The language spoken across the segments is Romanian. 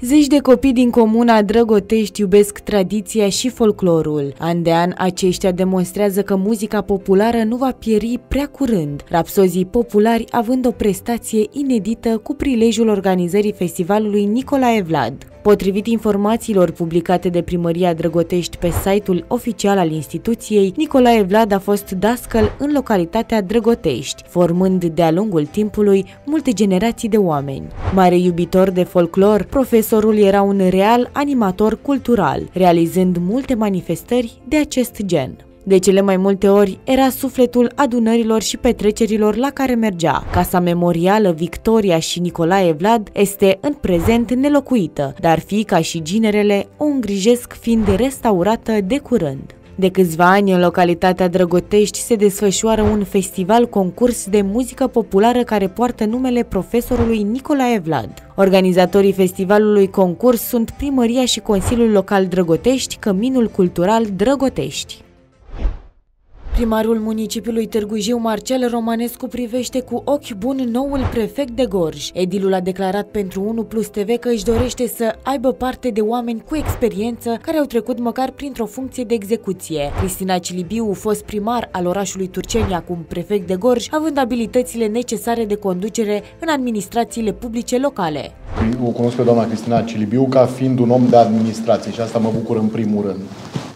Zeci de copii din comuna Drăgotești iubesc tradiția și folclorul. An de an, aceștia demonstrează că muzica populară nu va pieri prea curând, rapsozii populari având o prestație inedită cu prilejul organizării festivalului Nicolae Vlad. Potrivit informațiilor publicate de Primăria Drăgotești pe site-ul oficial al instituției, Nicolae Vlad a fost dascăl în localitatea Drăgotești, formând de-a lungul timpului multe generații de oameni. Mare iubitor de folclor, profesorul era un real animator cultural, realizând multe manifestări de acest gen. De cele mai multe ori era sufletul adunărilor și petrecerilor la care mergea. Casa memorială Victoria și Nicolae Vlad este în prezent nelocuită, dar fiica și ginerele o îngrijesc fiind restaurată de curând. De câțiva ani, în localitatea Drăgotești se desfășoară un festival concurs de muzică populară care poartă numele profesorului Nicolae Vlad. Organizatorii festivalului concurs sunt Primăria și Consiliul Local Drăgotești, Căminul Cultural Drăgotești. Primarul municipiului Târgu Jiu, Marcel Romanescu, privește cu ochi buni noul prefect de Gorj. Edilul a declarat pentru 1 Plus TV că își dorește să aibă parte de oameni cu experiență care au trecut măcar printr-o funcție de execuție. Cristina Cilibiu, fost primar al orașului Turceni, acum prefect de Gorj, având abilitățile necesare de conducere în administrațiile publice locale. O cunosc pe doamna Cristina Cilibiu ca fiind un om de administrație și asta mă bucur în primul rând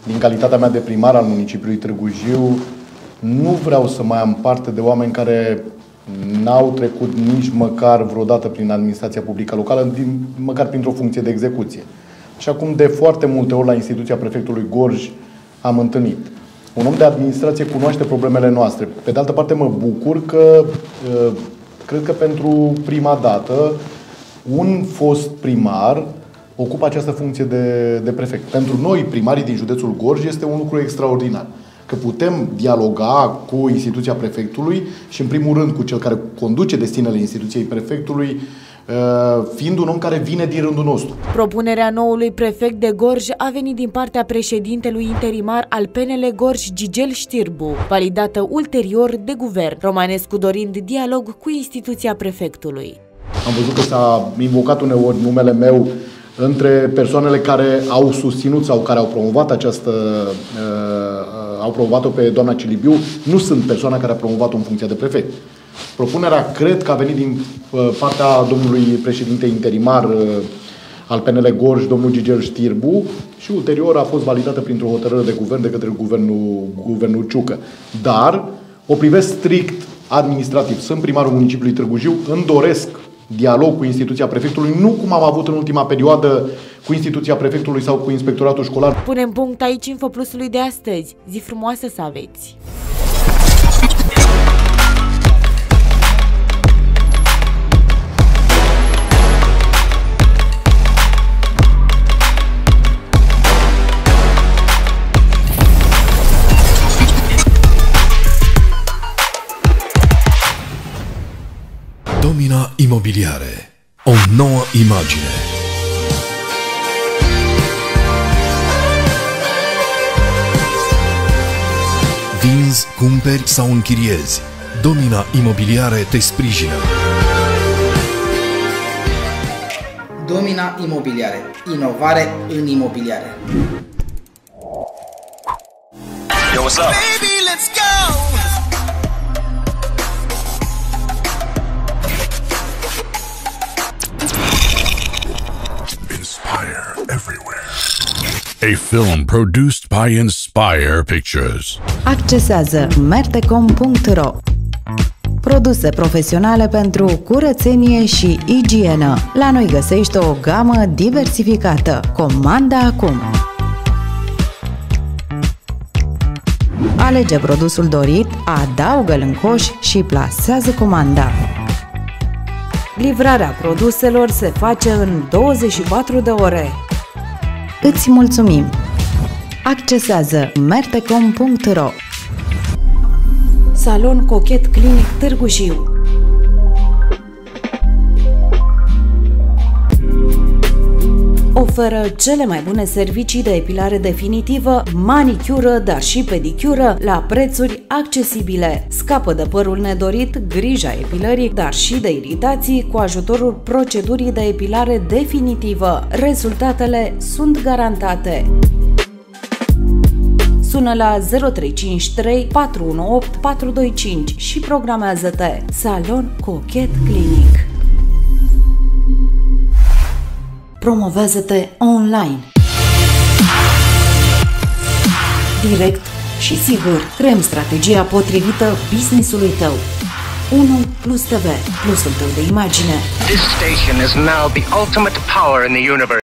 din calitatea mea de primar al municipiului Târgu Jiu, nu vreau să mai am parte de oameni care n-au trecut nici măcar vreodată prin administrația publică locală, din, măcar printr-o funcție de execuție. Și acum de foarte multe ori la instituția prefectului Gorj am întâlnit. Un om de administrație cunoaște problemele noastre. Pe de altă parte mă bucur că ă, cred că pentru prima dată un fost primar ocupă această funcție de, de prefect. Pentru noi, primarii din județul Gorj, este un lucru extraordinar. Că putem dialoga cu instituția prefectului și, în primul rând, cu cel care conduce destinele instituției prefectului, uh, fiind un om care vine din rândul nostru. Propunerea noului prefect de Gorj a venit din partea președintelui interimar al PNL Gorj, Gigel Știrbu, validată ulterior de guvern, Romanescu dorind dialog cu instituția prefectului. Am văzut că s-a invocat uneori numele meu între persoanele care au susținut sau care au promovat această, uh, au promovat-o pe doamna Cilibiu, nu sunt persoana care a promovat-o în funcția de prefect. Propunerea cred că a venit din uh, partea domnului președinte interimar uh, al PNL Gorj, domnul Gigel Știrbu, și ulterior a fost validată printr-o hotărâre de guvern de către guvernul, guvernul Ciucă. Dar o privesc strict administrativ. Sunt primarul municipiului Târgu Jiu, îmi doresc dialog cu instituția prefectului, nu cum am avut în ultima perioadă cu instituția prefectului sau cu inspectoratul școlar. Punem punct aici Info Plusului de astăzi. Zi frumoasă să aveți! Imobiliare. O nouă imagine. Vinzi, cumperi sau închiriezi. Domina Imobiliare te sprijină. Domina Imobiliare. Inovare în imobiliare. Yo, what's up? Baby, let's go! A film produced by Inspire Pictures. Accesează mertecom.ro Produse profesionale pentru curățenie și igienă. La noi găsești o gamă diversificată. Comanda acum! Alege produsul dorit, adaugă-l în coș și plasează comanda. Livrarea produselor se face în 24 de ore. Îți mulțumim! Accesează mertecom.ro Salon Cochet Clinic Târgu Jiu oferă cele mai bune servicii de epilare definitivă, manicură, dar și pedicură la prețuri accesibile. Scapă de părul nedorit, grija epilării, dar și de iritații cu ajutorul procedurii de epilare definitivă. Rezultatele sunt garantate. Sună la 0353 418 425 și programează-te. Salon Cochet Clinic. Promovează-te online. Direct și sigur, creăm strategia potrivită businessului tău. 1 plus TV, plusul tău de imagine. This station is now the ultimate power in the universe.